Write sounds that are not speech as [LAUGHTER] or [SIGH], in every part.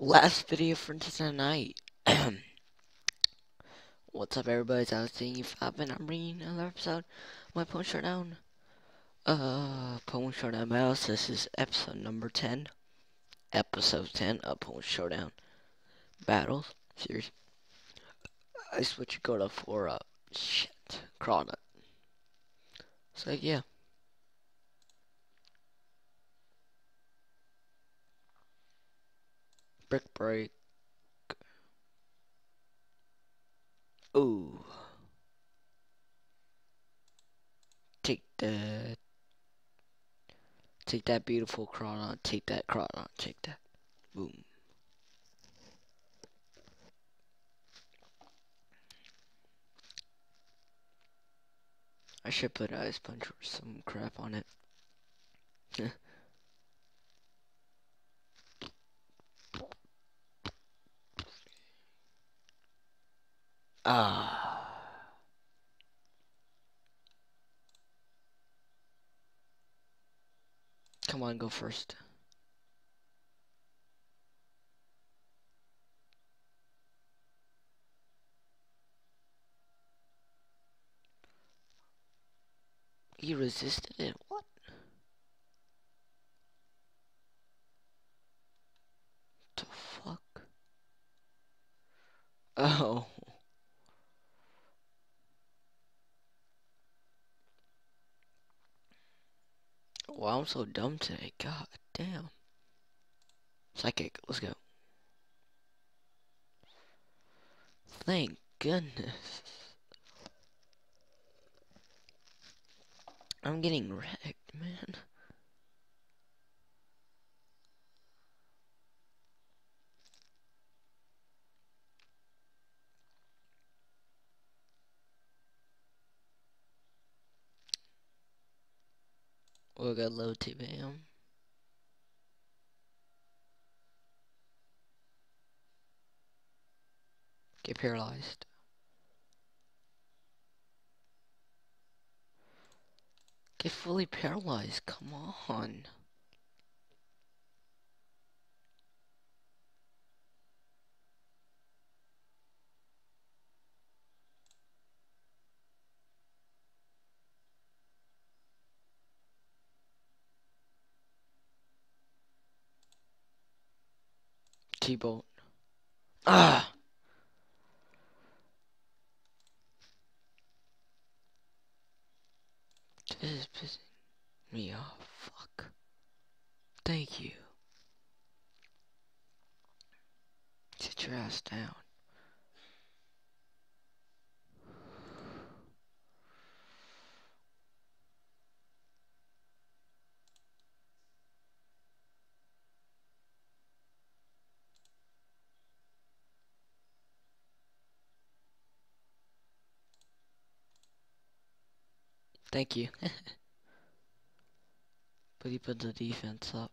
last video for tonight. [CLEARS THROAT] What's up, everybody? It's Alex Five, and I'm bringing another episode of my Pwn Showdown. Uh, Pwn Showdown Mouse. This is episode number 10. Episode 10 of Pwn Showdown Battles series. I switched to for, uh, shit, Crawdaunt. So, yeah. Brick break. Ooh. Take that. Take that beautiful Crawdaunt. Take that Crawdaunt. Take that. Boom. I should put ice punch or some crap on it. [LAUGHS] Ah. Come on, go first. He resisted it? What? The fuck? Oh. Wow, I'm so dumb today. God damn. Psychic, let's go. Thank goodness. I'm getting wrecked, man. We'll go low bam. Get paralyzed. Get fully paralyzed, come on. T-bolt. Ah! This is pissing me off. Fuck. Thank you. Sit your ass down. Thank you. [LAUGHS] but he put the defense up.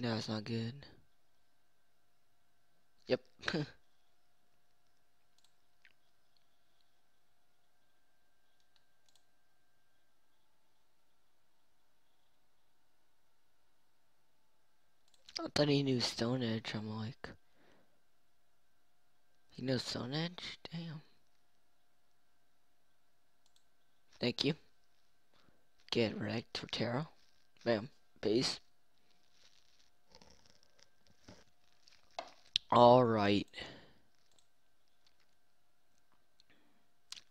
No, it's not good. Yep. [LAUGHS] I thought he knew Stone Edge. I'm like, he knows Stone Edge? Damn. Thank you. Get wrecked, Torterra. Bam. Peace. Alright.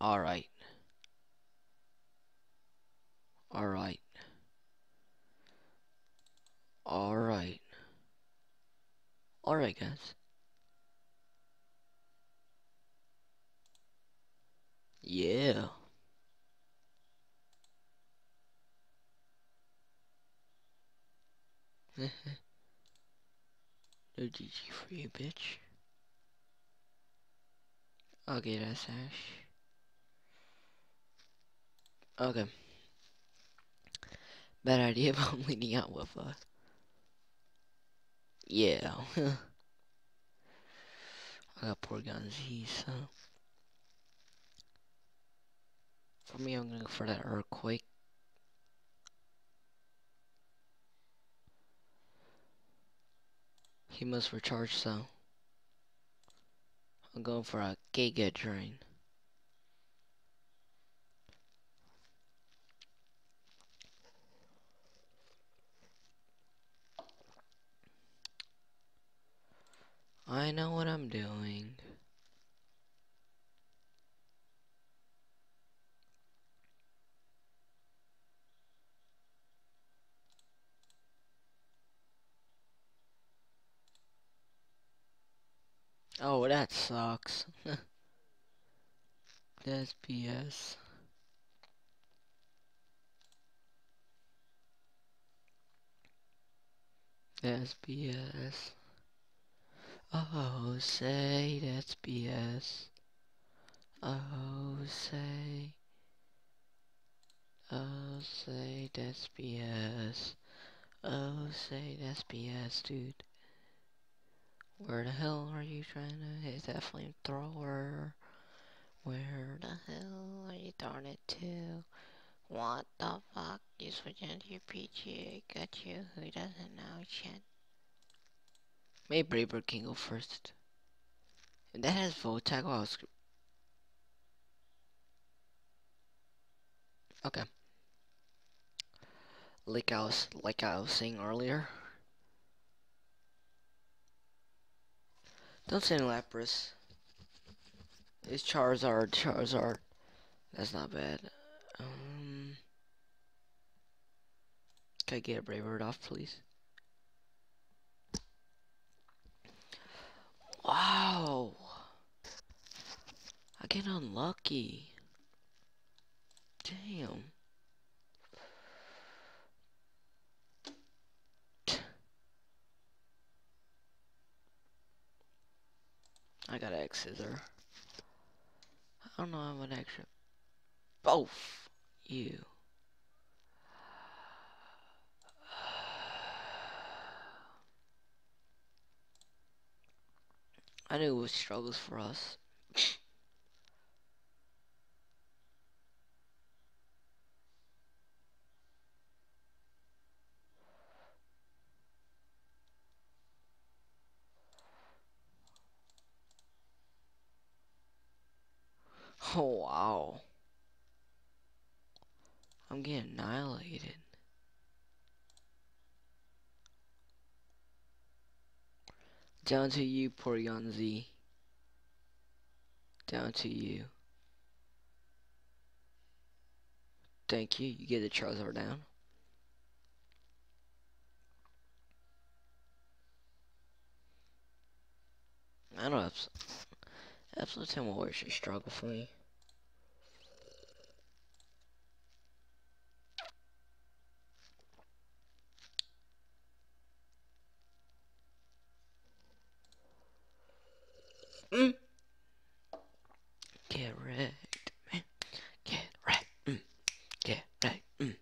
Alright. Alright. Alright. Alright, guys. Yeah. [LAUGHS] no GG for you, bitch. Get us Ash. Okay. Bad idea [LAUGHS] about leading out with us. Yeah. [LAUGHS] I got poor guns, so. For me, I'm gonna go for that earthquake. He must recharge, so I'm going for a Giga Drain. I know what I'm doing. Oh, that sucks. That's BS. That's BS. Oh, say that's BS. Oh, say. Oh, say that's BS. Oh, say that's BS, dude. Where the hell are you trying to hit that flamethrower? Where the hell are you throwing it to? What the fuck? You switching to your PGA? Got you. Who doesn't know shit? Maybe Braver go first. And that has vote tag. Oh, okay. Like I was, like I was saying earlier. Don't say Lapras. It's Charizard, Charizard. That's not bad. Um, can I get a Brave off, please? Wow. I get unlucky. Damn. I got X scissor. I don't know I'm an extra. Both you. I knew it was struggles for us. [LAUGHS] Oh, wow. I'm getting annihilated. Down to you, Porygon Z. Down to you. Thank you. You get the Charizard down. I don't know. Absolute 10 will should struggle for me. Mm. Get wrecked, man. Get wrecked. Mm. Get wrecked. Mm.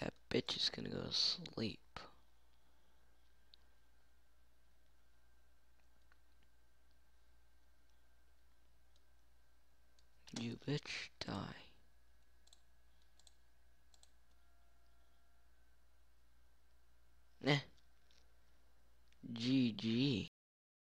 That bitch is gonna go to sleep. You bitch, die. GG.